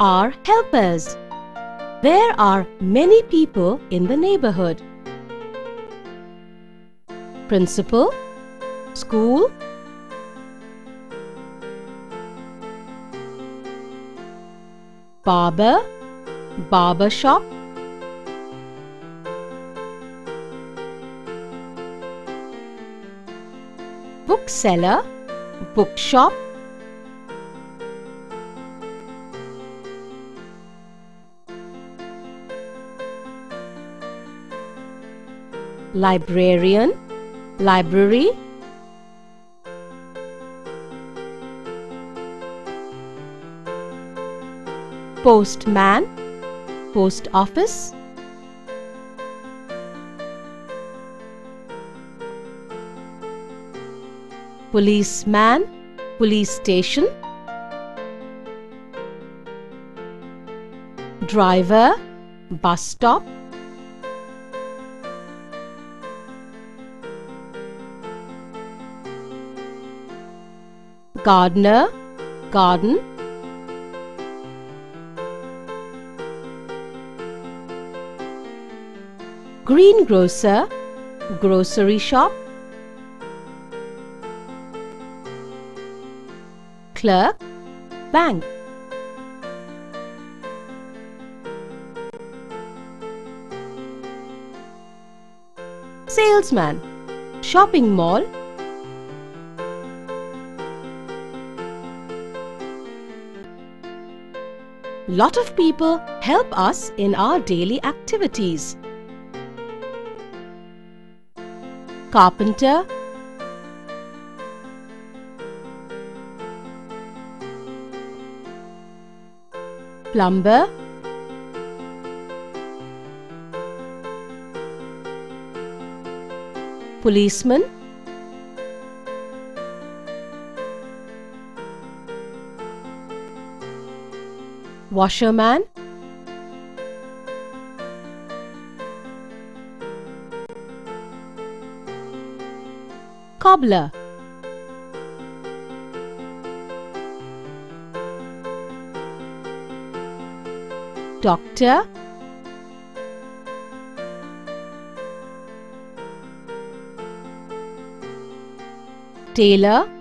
are helpers. There are many people in the neighborhood. Principal, school, barber, barber shop, bookseller, bookshop, librarian, library, postman, post office, policeman, police station, driver, bus stop, gardener, garden, greengrocer, grocery shop, clerk, bank. Salesman, shopping mall, lot of people help us in our daily activities. Carpenter, plumber, policeman, washerman, cobbler, doctor, tailor,